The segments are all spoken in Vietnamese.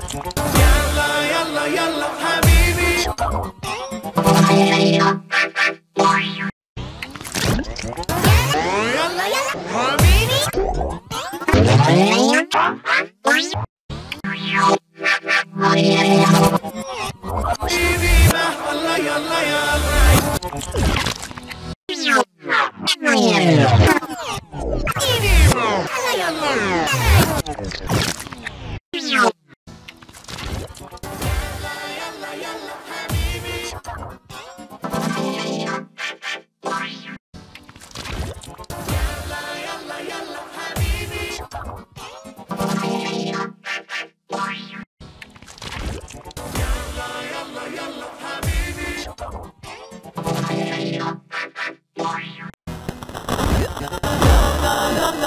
Yalla yalla yalla yalla yalla yalla yalla yalla yalla yalla yalla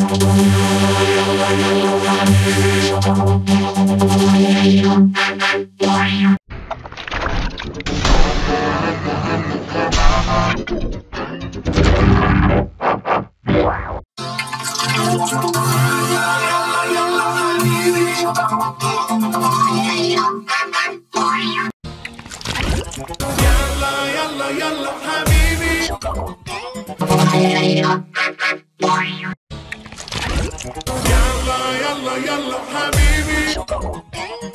يلا يلا يلا حبيبي